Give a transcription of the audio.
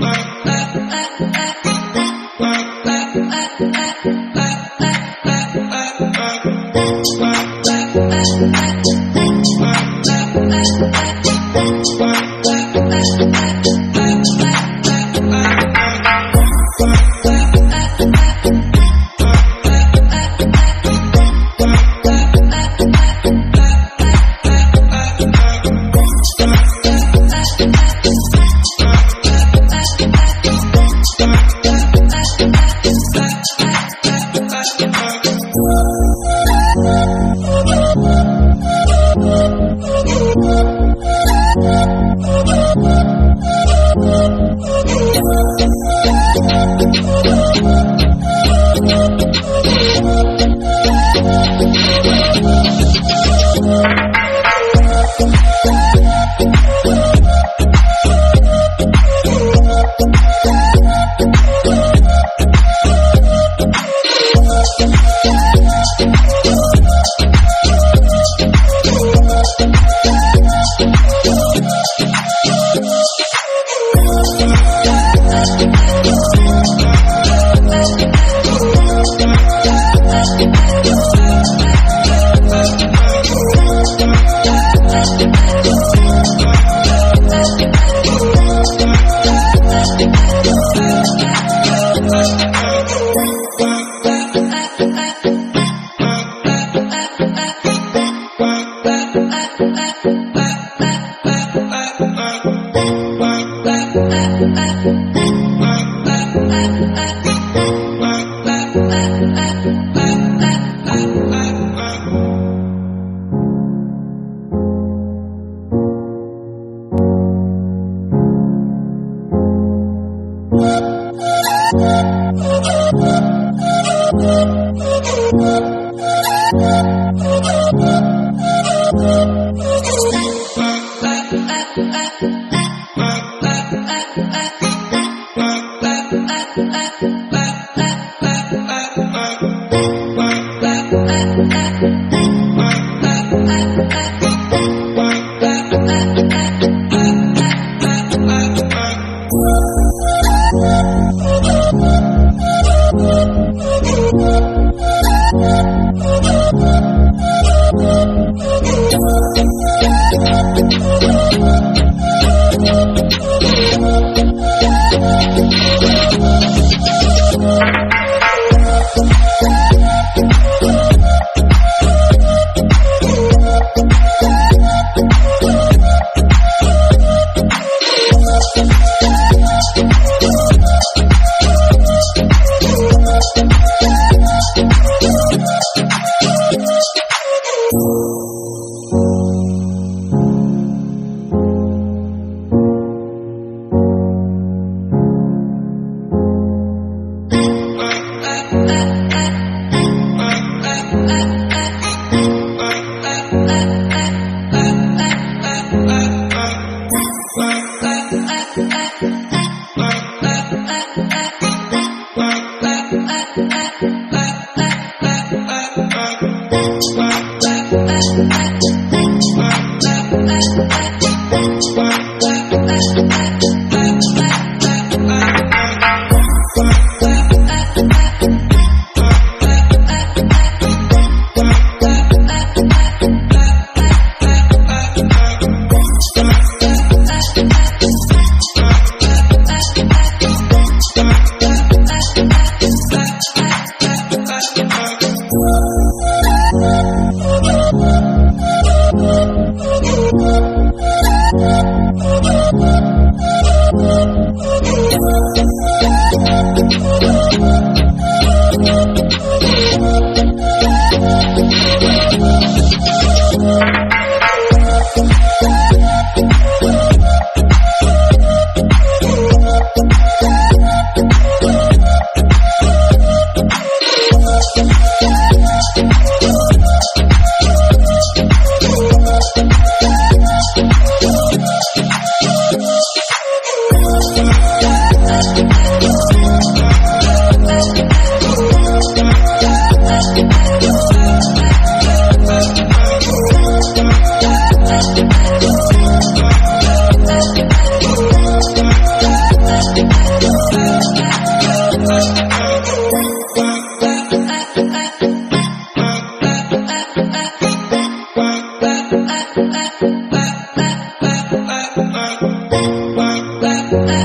Bye. Uh, uh. Thank you. uh, uh, uh, Yeah.